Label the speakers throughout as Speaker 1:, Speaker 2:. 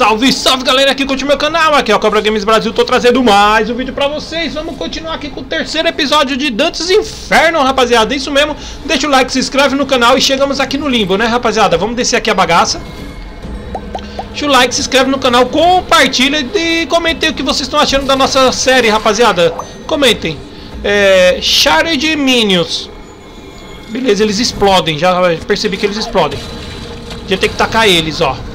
Speaker 1: Salve, salve galera, aqui continua meu canal, aqui é o Cobra Games Brasil, tô trazendo mais um vídeo pra vocês Vamos continuar aqui com o terceiro episódio de Dantes Inferno, rapaziada, isso mesmo Deixa o like, se inscreve no canal e chegamos aqui no limbo, né rapaziada Vamos descer aqui a bagaça. Deixa o like, se inscreve no canal, compartilha e comentem o que vocês estão achando da nossa série, rapaziada Comentem. É, Shared Minions. Beleza, eles explodem, já percebi que eles explodem. Já tem que tacar eles, ó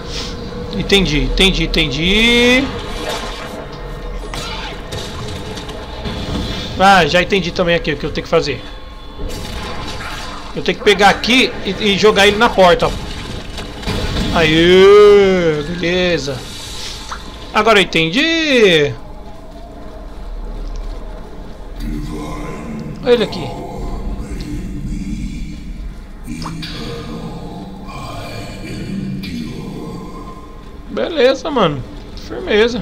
Speaker 1: Entendi, entendi, entendi. Ah, já entendi também aqui o que eu tenho que fazer. Eu tenho que pegar aqui e, e jogar ele na porta. Aí, beleza. Agora eu entendi. Olha ele aqui. Beleza, mano. Firmeza.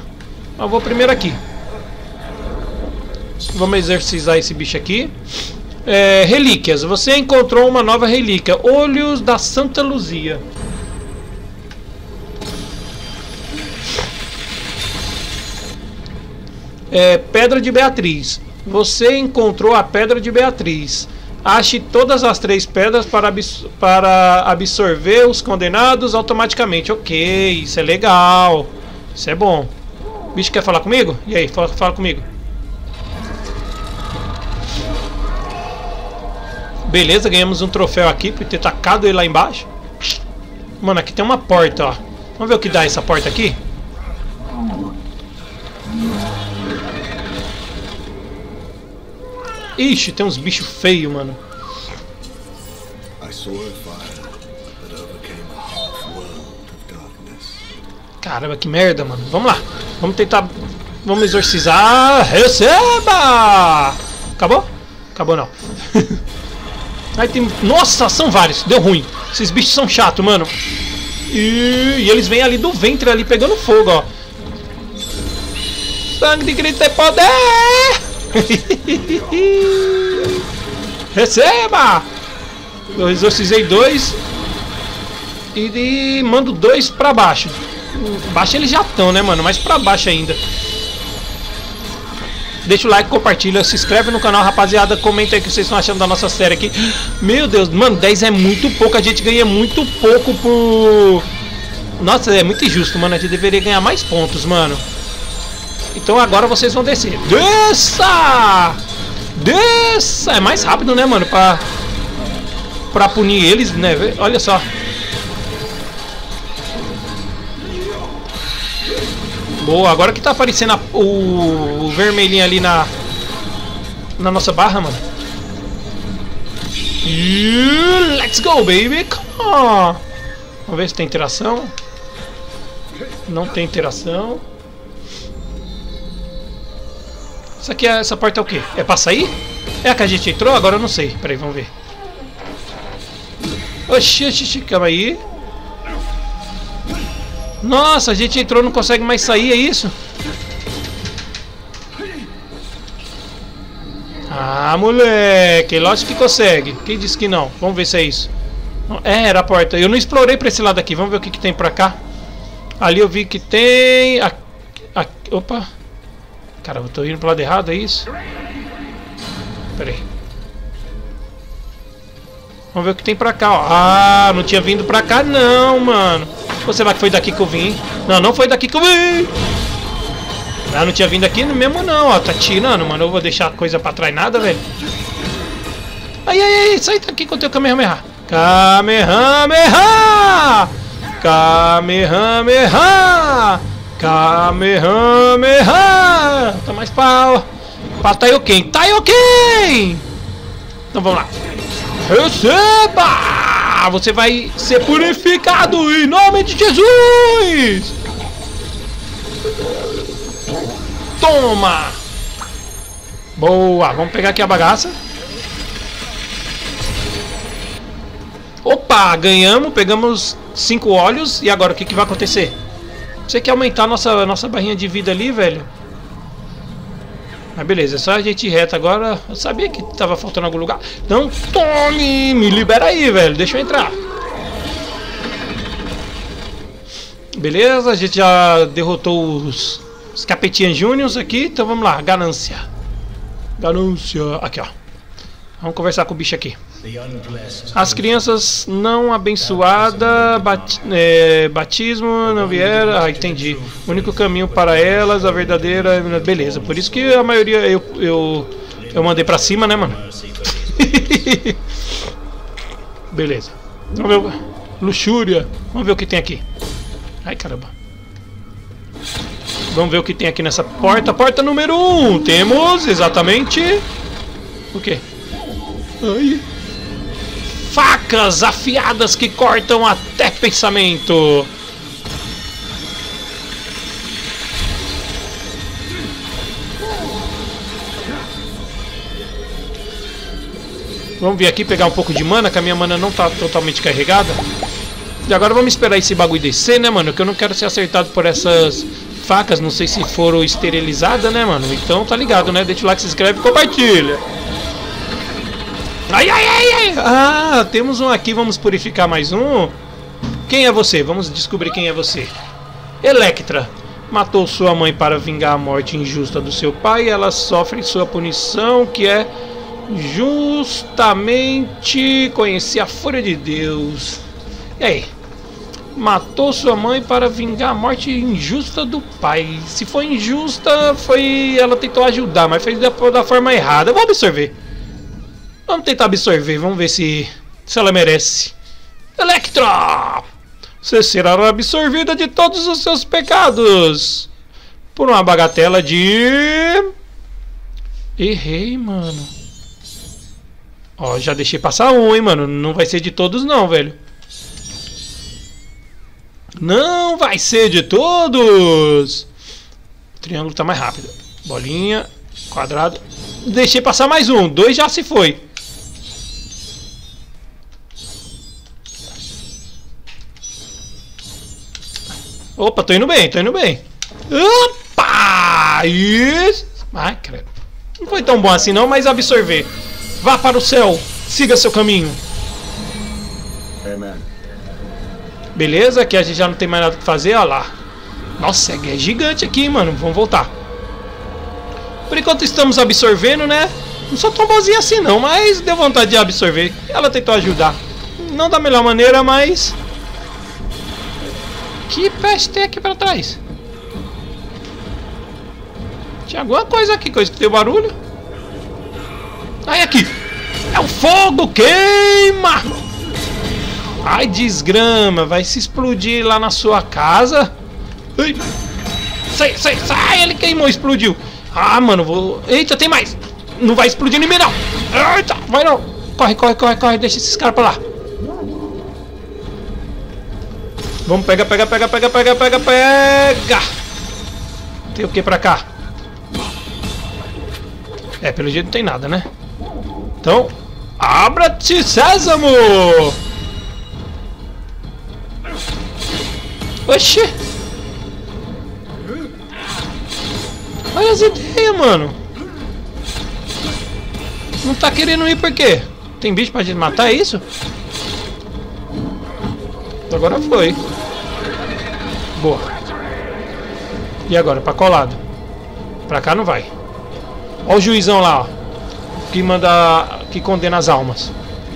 Speaker 1: Eu vou primeiro aqui. Vamos exercitar esse bicho aqui. É, relíquias. Você encontrou uma nova relíquia. Olhos da Santa Luzia. É, Pedra de Beatriz. Você encontrou a Pedra de Beatriz. Ache todas as três pedras para, abs para absorver os condenados automaticamente. Ok, isso é legal. Isso é bom. O bicho quer falar comigo? E aí, fala, fala comigo. Beleza, ganhamos um troféu aqui por ter tacado ele lá embaixo. Mano, aqui tem uma porta, ó. Vamos ver o que dá essa porta aqui? Ixi, tem uns bichos feios, mano. Caramba, que merda, mano. Vamos lá. Vamos tentar... Vamos exorcizar. Receba! Acabou? Acabou não. Aí tem... Nossa, são vários. Deu ruim. Esses bichos são chatos, mano. E... e eles vêm ali do ventre, ali, pegando fogo, ó. Sangue de Cristo é poder! Receba! Eu exorcizei dois e, mando dois pra baixo. Baixo eles já estão, né, mano? Mas pra baixo ainda. Deixa o like, compartilha, se inscreve no canal, rapaziada. Comenta aí o que vocês estão achando da nossa série aqui. Meu Deus, mano, 10 é muito pouco. A gente ganha muito pouco por... Nossa, é muito injusto, mano. A gente deveria ganhar mais pontos, mano. Então agora vocês vão descer. Desça! Desça! É mais rápido, né, mano? Pra, pra punir eles, né? Olha só. Boa, agora que tá aparecendo a, o, o, vermelhinho ali na na nossa barra, mano. Let's go, baby! Come on! Vamos ver se tem interação. Não tem interação. Isso aqui, é, essa porta é o quê? É pra sair? É a que a gente entrou? Agora eu não sei. Peraí, vamos ver. Oxi, oxi, oxi, calma aí. Nossa, a gente entrou não consegue mais sair, é isso? Ah, moleque, lógico que consegue. Quem disse que não? Vamos ver se é isso. É, era a porta. Eu não explorei pra esse lado aqui. Vamos ver o que, que tem pra cá. Ali eu vi que tem... Opa. Cara, eu tô indo pro lado errado, é isso? Pera aí. Vamos ver o que tem pra cá, ó. Ah, não tinha vindo pra cá não, mano. Ou será que foi daqui que eu vim? Não, não foi daqui que eu vim. Ah, não tinha vindo aqui mesmo não, ó. Tá tirando, mano. Eu vou deixar coisa pra trás nada, velho. Ai, ai, ai. Sai daqui com o teu Kamehameha. Kamehameha! Kamehameha! Kamehameha! Tá mais pau. Pra Taioken. Taioken! Então vamos lá. Receba! Você vai ser purificado em nome de Jesus! Toma! Boa! Vamos pegar aqui a bagaça. Opa! Ganhamos, pegamos cinco olhos. E agora o que, que vai acontecer? Você quer aumentar a nossa, nossa barrinha de vida ali, velho? Mas beleza, é só a gente ir reto agora. Eu sabia que tava faltando algum lugar. Não, tome! Me libera aí, velho. Deixa eu entrar. Beleza, a gente já derrotou os, os Capetinhas Júniors aqui, então vamos lá, ganância. Ganância. Aqui, ó. Vamos conversar com o bicho aqui. As crianças não abençoadas, bat, é, batismo não vieram. Ah, entendi. O único caminho para elas, a verdadeira. Beleza, por isso que a maioria eu, eu, eu mandei pra cima, né, mano? Beleza. Vamos ver. Luxúria. Vamos ver o que tem aqui. Ai, caramba. Vamos ver o que tem aqui nessa porta. Porta número 1. Um. Temos exatamente... O quê? Ai. Facas afiadas que cortam até pensamento. Vamos vir aqui pegar um pouco de mana, que a minha mana não tá totalmente carregada. E agora vamos esperar esse bagulho descer, né, mano? Que eu não quero ser acertado por essas facas. Não sei se foram esterilizadas, né, mano? Então tá ligado, né? Deixa o like, se inscreve e compartilha. Ai, ai, ai, ai. Ah, temos um aqui. Vamos purificar mais um. Quem é você? Vamos descobrir quem é você. Electra. Matou sua mãe para vingar a morte injusta do seu pai. Ela sofre sua punição, que é justamente conhecer a fúria de Deus. E aí? Matou sua mãe para vingar a morte injusta do pai. Se foi injusta, foi ela tentou ajudar, mas fez da, da forma errada. Vou absorver. Vamos tentar absorver, vamos ver se, se ela merece. Electra! Você será absorvida de todos os seus pecados. Por uma bagatela de... Errei, mano. Ó, já deixei passar um, hein, mano. Não vai ser de todos não, velho. Não vai ser de todos! O triângulo tá mais rápido. Bolinha, quadrado. Deixei passar mais um. Dois já se foi. Opa, tô indo bem, tô indo bem. Opa! Isso! Ai, credo. Não foi tão bom assim não, mas absorver. Vá para o céu. Siga seu caminho. Amen. Beleza, aqui a gente já não tem mais nada que fazer, olha lá. Nossa, é gigante aqui, mano. Vamos voltar. Por enquanto estamos absorvendo, né? Não sou tão boazinha assim não, mas deu vontade de absorver. Ela tentou ajudar. Não da melhor maneira, mas... Que peste tem aqui pra trás? Tinha alguma coisa aqui, coisa que deu barulho. Aí aqui. É o fogo, queima! Ai, desgrama, vai se explodir lá na sua casa. Ai. Sai, sai, sai, ele queimou, explodiu. Ah, mano, vou... Eita, tem mais. Não vai explodir em mim, não. Eita, vai não. Corre, corre, corre, corre, deixa esses caras pra lá. Vamos, pega, pega, pega, pega, pega, pega, pega. Tem o que pra cá? É, pelo jeito não tem nada, né? Então, abra-te, sésamo! Oxi! Olha as ideias, mano! Não tá querendo ir por quê? Tem bicho pra gente matar, é isso? Agora foi. Boa. E agora? Pra qual lado? Pra cá não vai. Olha o juizão lá, ó. Que manda... Que condena as almas.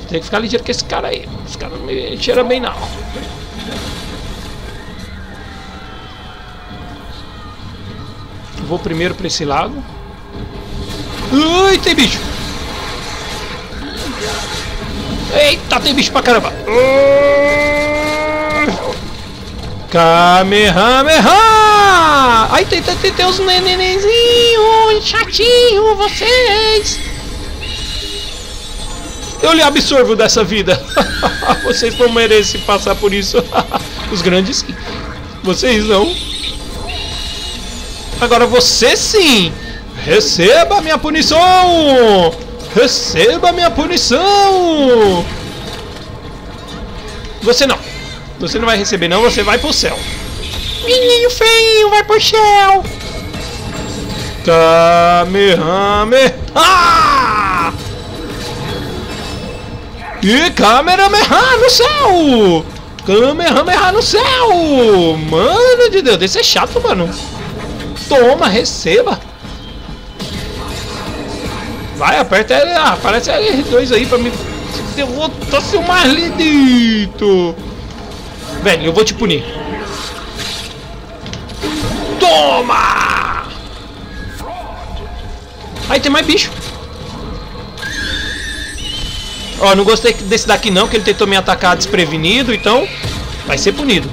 Speaker 1: Tem que ficar ligeiro com esse cara aí. Esse cara não me cheira bem, não. Vou primeiro pra esse lado. Ai, tem bicho! Eita, tem bicho pra caramba! Kamehameha! Ai, tem, tem, tem, os nenenzinhos, chatinho, vocês! Eu lhe absorvo dessa vida. vocês não merecem passar por isso. os grandes sim. Vocês não. Agora você sim! Receba minha punição! Receba minha punição! Você não. Você não vai receber não, você vai pro céu. Menino feio, vai pro céu! Kamehameha! E Kamehameha no céu! Kamehameha no céu! Mano de Deus, esse é chato, mano. Toma, receba. Vai, aperta L. Ah, aparece R2 aí pra vou tô seu maldito. Velho, eu vou te punir. Toma! Aí tem mais bicho. Ó, não gostei desse daqui não, que ele tentou me atacar desprevenido, então vai ser punido.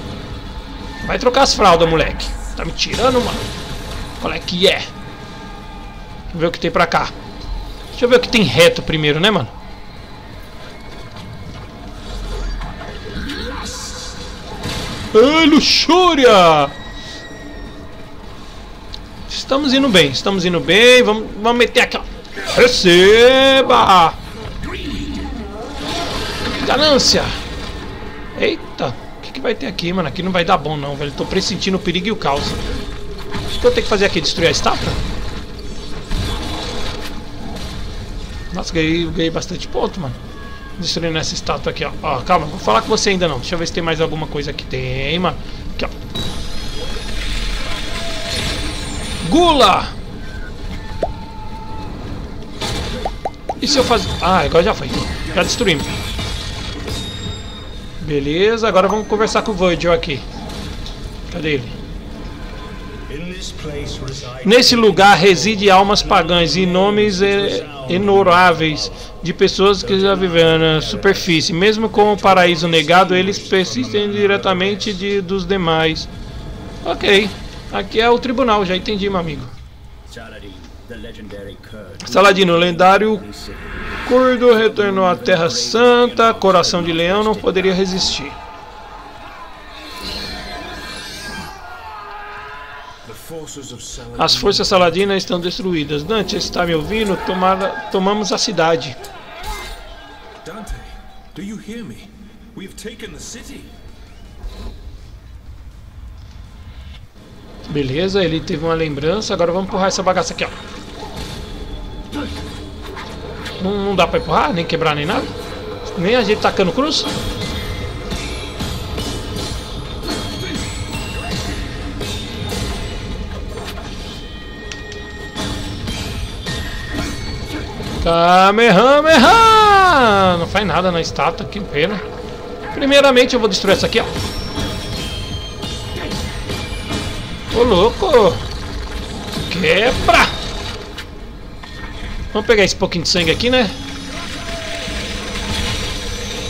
Speaker 1: Vai trocar as fraldas, moleque. Tá me tirando, mano. Qual é que é? Deixa eu ver o que tem pra cá. Deixa eu ver o que tem reto primeiro, né, mano? Ai, luxúria! Estamos indo bem, estamos indo bem. Vamos, vamos meter aqui, ó. Receba! Ganância! Eita! O que, que vai ter aqui, mano? Aqui não vai dar bom, não, velho. Tô pressentindo o perigo e o caos. O que eu tenho que fazer aqui? Destruir a estátua? Nossa, ganhei, ganhei bastante ponto, mano. Destruindo essa estátua aqui, ó. ó. Calma, vou falar com você ainda não. Deixa eu ver se tem mais alguma coisa aqui. Tem, mano. Aqui, ó. Gula! E se eu fazer... Ah, agora já foi. Já destruímos. Beleza, agora vamos conversar com o Virgil aqui. Cadê ele? Nesse lugar reside almas pagãs e nomes enoráveis de pessoas que já viveram na superfície. Mesmo com o paraíso negado, eles persistem diretamente de, dos demais. Ok, aqui é o tribunal, já entendi, meu amigo. Saladino, lendário curdo, retornou à Terra Santa, coração de leão não poderia resistir. As forças saladinas estão destruídas. Dante, está me ouvindo? Tomara, tomamos a cidade. Dante, do you hear me? We have taken the city. Beleza, ele teve uma lembrança. Agora vamos empurrar essa bagaça aqui, ó. Não, não dá pra empurrar, nem quebrar, nem nada. Nem a gente tacando cruz. Kamehameha! Não faz nada na estátua, que pena. Primeiramente eu vou destruir essa aqui, ó. Ô louco! Quebra! Vamos pegar esse pouquinho de sangue aqui, né?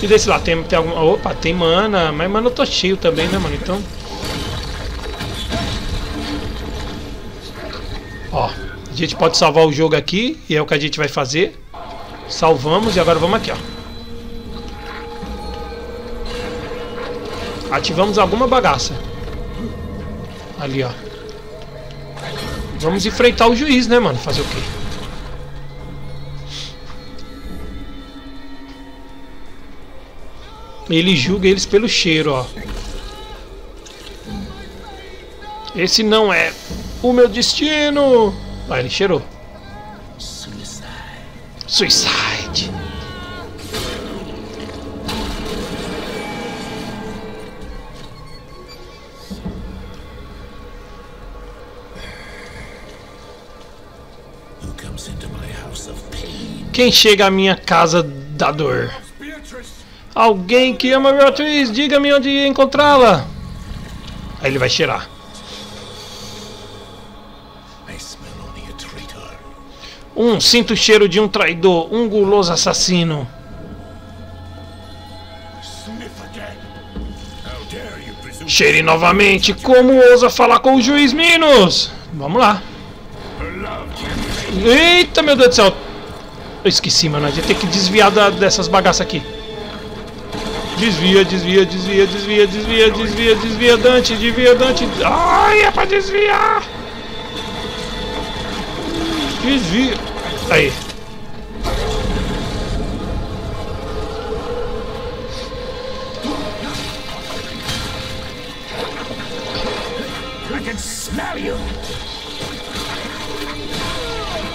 Speaker 1: E desse lá, tem, tem alguma... Opa, tem mana. Mas mana eu tô cheio também, né, mano? Então... Ó. A gente pode salvar o jogo aqui, e é o que a gente vai fazer. Salvamos e agora vamos aqui, ó. Ativamos alguma bagaça. Ali, ó. Vamos enfrentar o juiz, né, mano? Fazer o quê? Ele julga eles pelo cheiro, ó. Esse não é o meu destino. Ah, ele cheirou. Suicide. Suicide. Quem chega à minha casa da dor? Alguém que ama Beatriz, diga-me onde encontrá-la. Aí ele vai cheirar. Um sinto o cheiro de um traidor, um guloso assassino. Cheire novamente. Como ousa falar com o juiz Minos? Vamos lá. Eita, meu Deus do céu. Eu esqueci, mano. A gente tem que desviar da, dessas bagaças aqui. Desvia, desvia, desvia, desvia, desvia, desvia, desvia, Dante, desvia, Dante. Ai, é pra desviar. Desvia. Aí.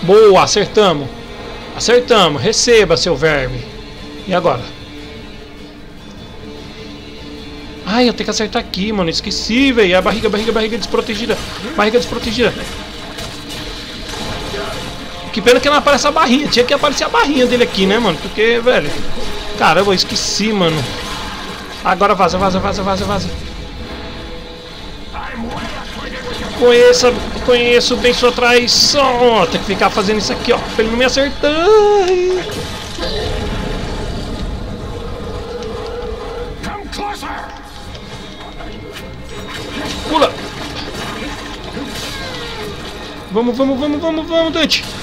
Speaker 1: Boa, acertamos. Acertamos. Receba, seu verme. E agora? Ai, eu tenho que acertar aqui, mano. Esqueci, velho. A barriga, barriga, barriga desprotegida. Barriga desprotegida. Que pena que não aparece a barrinha. Tinha que aparecer a barrinha dele aqui, né, mano? Porque, velho... Caramba, eu esqueci, mano. Agora vaza, vaza, vaza, vaza, vaza. Conheça, conheço bem sua traição. Tem que ficar fazendo isso aqui, ó. Pra ele não me acertar. Pula! Vamos, vamos, vamos, vamos, vamos, Dante!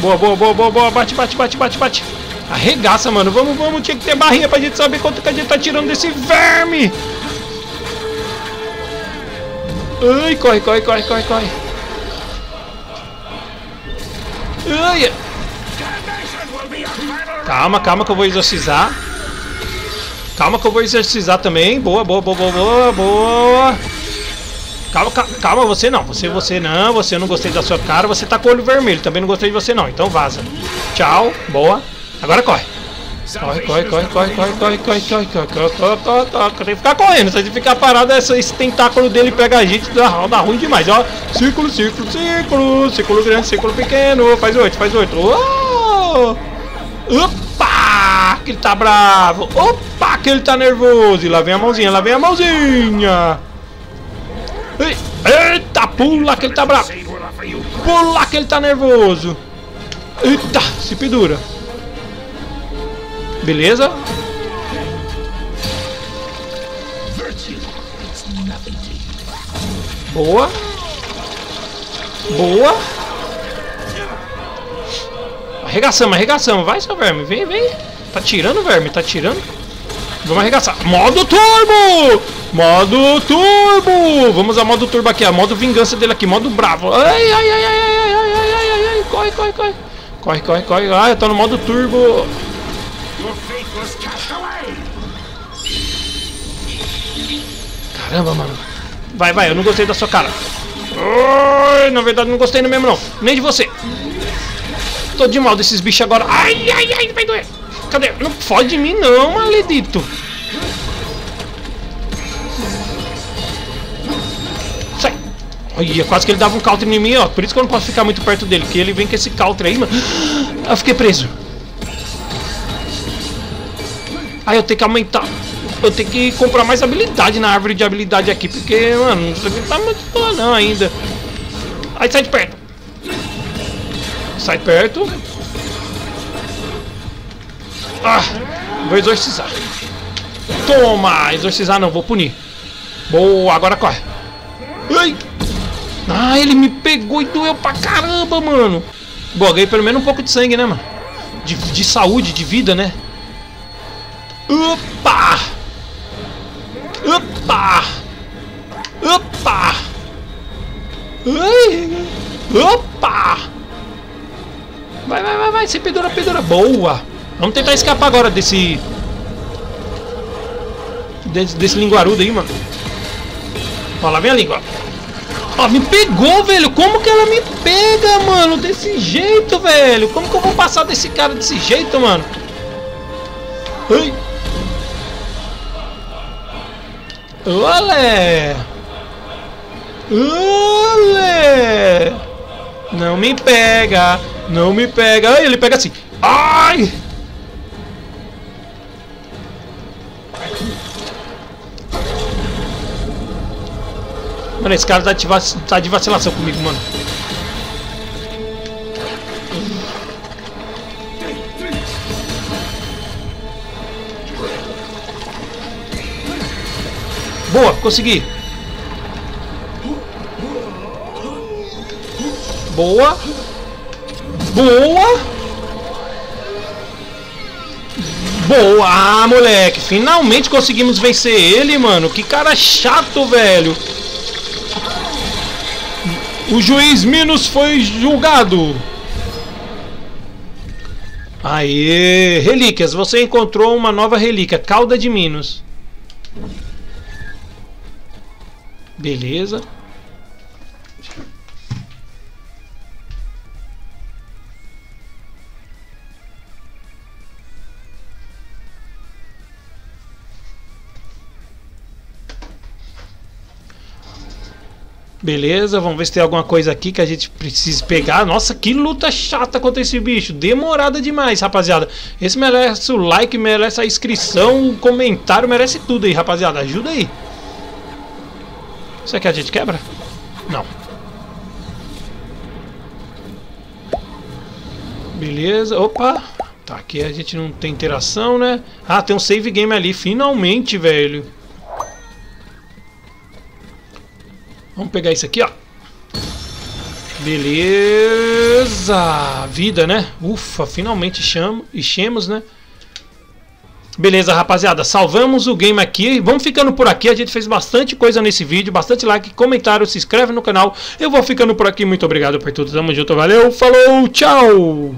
Speaker 1: Boa, boa, boa, boa, boa. Bate, bate, bate, bate, bate. Arregaça, mano. Vamos, vamos. Tinha que ter barrinha pra gente saber quanto que a gente tá tirando desse verme. Ai, corre, corre, corre, corre, corre. Ai. Calma, calma que eu vou exorcizar. Calma que eu vou exorcizar também. Boa, boa, boa, boa, boa, boa. Calma, calma, calma, você não. Você, você não. Você não gostei da sua cara. Você tá com o olho vermelho. Também não gostei de você não. Então vaza. Tchau. Boa. Agora corre. Corre, corre, corre, corre, corre, corre, corre, corre, corre, corre, corre, corre, corre. Tem que ficar correndo. Se ficar parado, esse tentáculo dele pega a gente, dá, dá ruim demais. Ó, círculo, círculo, círculo, círculo grande, círculo pequeno. Faz oito, faz oito. Opa! Que ele tá bravo. Opa! Que ele tá nervoso. E lá vem a mãozinha, lá vem a mãozinha. Eita, pula que ele tá bravo. Pula que ele tá nervoso. Eita, se pendura. Beleza? Boa. Boa. Arregaçamos, arregaçamos. Vai, seu verme. Vem, vem. Tá tirando, verme. Tá tirando. Vamos arregaçar. Modo turbo! Modo turbo! Vamos a modo turbo aqui, a modo vingança dele aqui, modo bravo. Ai, ai, ai, ai, ai, ai, ai, ai, ai, ai, corre, corre, corre. Corre, corre, corre. Ah, eu tô no modo turbo. Caramba, mano. Vai, vai, eu não gostei da sua cara. Ai, na verdade, não gostei mesmo, não. Nem de você. Tô de mal desses bichos agora. Ai, ai, ai, vai doer. Cadê? Não fode de mim, não, maledito. Sai. Olha, quase que ele dava um counter em mim, ó. Por isso que eu não posso ficar muito perto dele. Porque ele vem com esse counter aí, mano. Eu fiquei preso. Aí eu tenho que aumentar. Eu tenho que comprar mais habilidade na árvore de habilidade aqui. Porque, mano, isso aqui tá muito boa não ainda. Aí sai de perto. Sai perto. Ah, vou exorcizar. Toma! Exorcizar não, vou punir. Boa, agora corre. Ai! Ah, ele me pegou e doeu pra caramba, mano. Boa, ganhei pelo menos um pouco de sangue, né, mano? De, de saúde, de vida, né? Opa! Opa! Opa! Ai! Opa! Vai, vai, vai, vai, se pendura, pendura. Boa! Vamos tentar escapar agora desse... Desse, desse linguarudo aí, mano. Ó, lá vem a língua. Ó, me pegou, velho. Como que ela me pega, mano? Desse jeito, velho. Como que eu vou passar desse cara desse jeito, mano? Ai. Olé! Olé! Não me pega! Não me pega! Ai, ele pega assim! Ai! Mano, esse cara tá de, tá de vacilação comigo, mano. Boa, consegui. Boa. Boa. Boa, ah, moleque. Finalmente conseguimos vencer ele, mano. Que cara chato, velho. O juiz Minos foi julgado. Aê, relíquias. Você encontrou uma nova relíquia, cauda de Minos. Beleza. Beleza, vamos ver se tem alguma coisa aqui que a gente precisa pegar. Nossa, que luta chata contra esse bicho. Demorada demais, rapaziada. Esse merece o like, merece a inscrição, o comentário, merece tudo aí, rapaziada. Ajuda aí. Isso aqui a gente quebra? Não. Beleza, opa. Tá, aqui a gente não tem interação, né? Ah, tem um save game ali, finalmente, velho. Vamos pegar isso aqui, ó. Beleza! Vida, né? Ufa, finalmente chamo, enchemos, né? Beleza, rapaziada, salvamos o game aqui. Vamos ficando por aqui. A gente fez bastante coisa nesse vídeo, bastante like, comentário, se inscreve no canal. Eu vou ficando por aqui. Muito obrigado por tudo. Tamo junto, valeu, falou, tchau!